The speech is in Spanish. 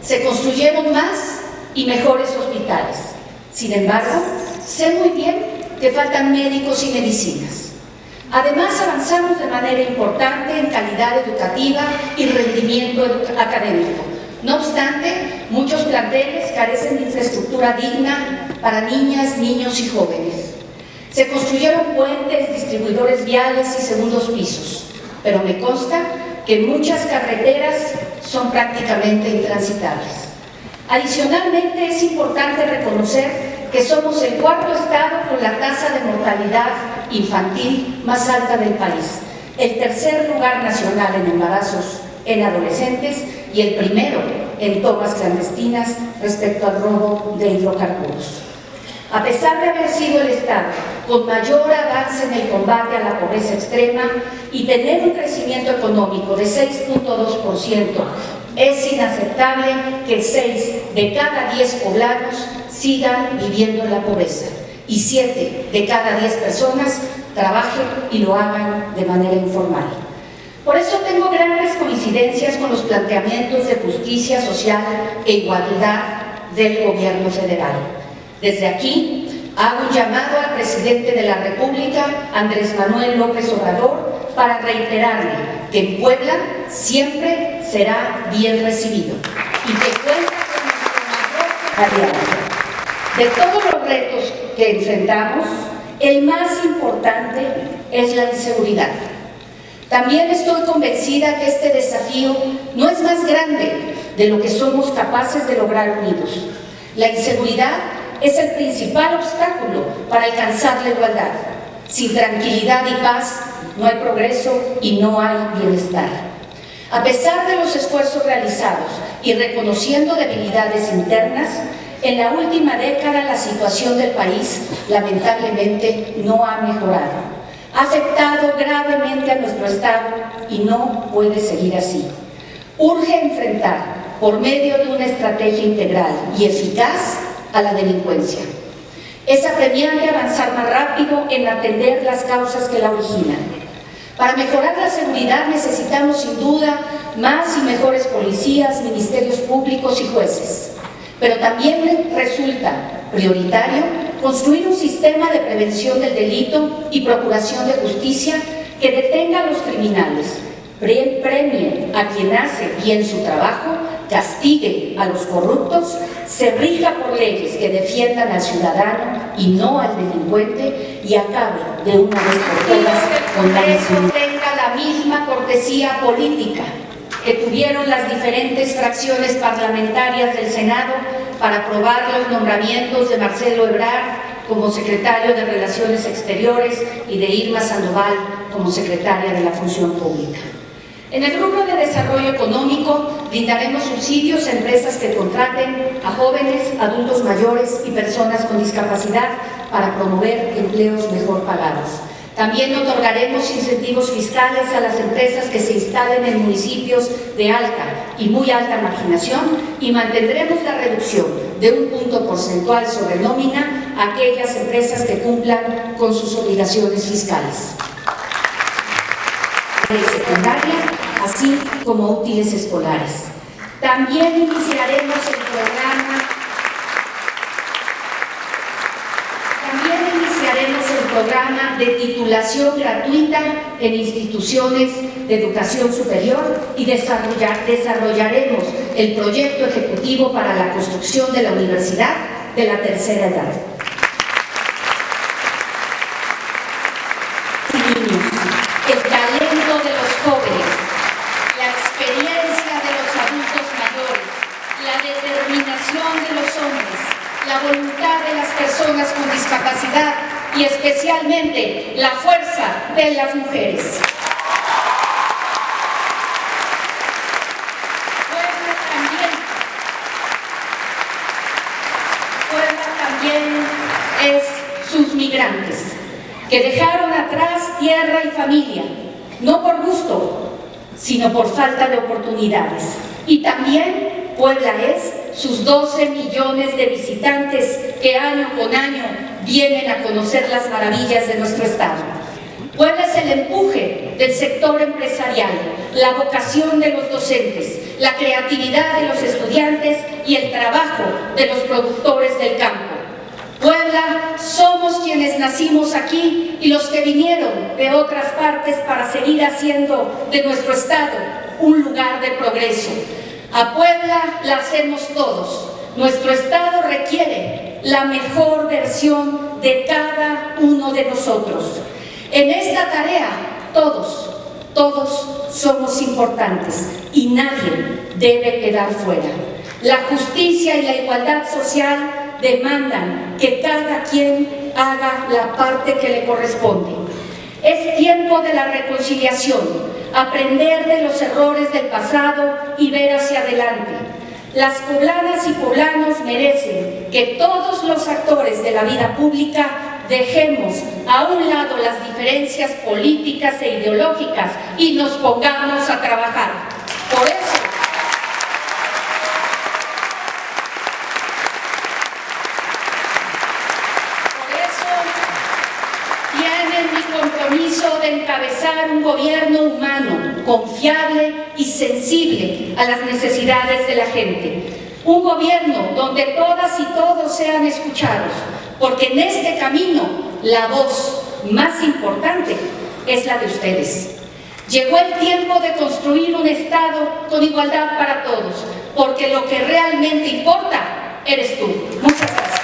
se construyeron más y mejores hospitales. Sin embargo, sé muy bien que faltan médicos y medicinas. Además, avanzamos de manera importante en calidad educativa y rendimiento académico. No obstante, muchos planteles carecen de infraestructura digna para niñas, niños y jóvenes. Se construyeron puentes, distribuidores viales y segundos pisos, pero me consta que muchas carreteras son prácticamente intransitables. Adicionalmente, es importante reconocer que somos el cuarto estado con la tasa de mortalidad infantil más alta del país, el tercer lugar nacional en embarazos en adolescentes y el primero en tomas clandestinas respecto al robo de hidrocarburos. A pesar de haber sido el Estado con mayor avance en el combate a la pobreza extrema y tener un crecimiento económico de 6.2%, es inaceptable que 6 de cada 10 poblanos sigan viviendo en la pobreza y 7 de cada 10 personas trabajen y lo hagan de manera informal. Por eso tengo grandes coincidencias con los planteamientos de justicia social e igualdad del gobierno federal. Desde aquí hago un llamado al presidente de la República, Andrés Manuel López Obrador, para reiterarle que en Puebla siempre será bien recibido y que cuenta con nuestro mayor. De todos los retos que enfrentamos, el más importante es la inseguridad. También estoy convencida que este desafío no es más grande de lo que somos capaces de lograr unidos. La inseguridad es el principal obstáculo para alcanzar la igualdad. Sin tranquilidad y paz no hay progreso y no hay bienestar. A pesar de los esfuerzos realizados y reconociendo debilidades internas, en la última década la situación del país lamentablemente no ha mejorado. Ha afectado gravemente a nuestro Estado y no puede seguir así. Urge enfrentar, por medio de una estrategia integral y eficaz, a la delincuencia. Es apremiante avanzar más rápido en atender las causas que la originan. Para mejorar la seguridad necesitamos sin duda más y mejores policías, ministerios públicos y jueces. Pero también resulta prioritario construir un sistema de prevención del delito y procuración de justicia que detenga a los criminales, premie a quien hace bien su trabajo castigue a los corruptos, se rija por leyes que defiendan al ciudadano y no al delincuente y acabe de una vez por todas con la tenga la misma cortesía política que tuvieron las diferentes fracciones parlamentarias del Senado para aprobar los nombramientos de Marcelo Ebrard como secretario de Relaciones Exteriores y de Irma Sandoval como secretaria de la Función Pública. En el grupo de desarrollo económico brindaremos subsidios a empresas que contraten a jóvenes, adultos mayores y personas con discapacidad para promover empleos mejor pagados. También otorgaremos incentivos fiscales a las empresas que se instalen en municipios de alta y muy alta marginación y mantendremos la reducción de un punto porcentual sobre nómina a aquellas empresas que cumplan con sus obligaciones fiscales secundaria, así como útiles escolares. También iniciaremos el programa También iniciaremos el programa de titulación gratuita en instituciones de educación superior y desarrollaremos el proyecto ejecutivo para la construcción de la universidad de la tercera edad. La voluntad de las personas con discapacidad y especialmente la fuerza de las mujeres. También es sus migrantes, que dejaron atrás tierra y familia, no por gusto, sino por falta de oportunidades. Y también Puebla es sus 12 millones de visitantes que año con año vienen a conocer las maravillas de nuestro estado. Puebla es el empuje del sector empresarial, la vocación de los docentes, la creatividad de los estudiantes y el trabajo de los productores del campo. Puebla somos quienes nacimos aquí y los que vinieron de otras partes para seguir haciendo de nuestro estado un lugar de progreso. A Puebla la hacemos todos. Nuestro estado requiere la mejor versión de cada uno de nosotros. En esta tarea, todos, todos somos importantes y nadie debe quedar fuera. La justicia y la igualdad social demandan que cada quien haga la parte que le corresponde. Es tiempo de la reconciliación, aprender de los errores del pasado y ver hacia adelante. Las poblanas y poblanos merecen que todos los actores de la vida pública dejemos a un lado las diferencias políticas e ideológicas y nos pongamos a trabajar. Por eso, por eso tienen mi compromiso de encabezar un gobierno humano, confiable y sensible a las necesidades de la gente. Un gobierno donde todas y todos sean escuchados, porque en este camino la voz más importante es la de ustedes. Llegó el tiempo de construir un Estado con igualdad para todos, porque lo que realmente importa eres tú. Muchas gracias.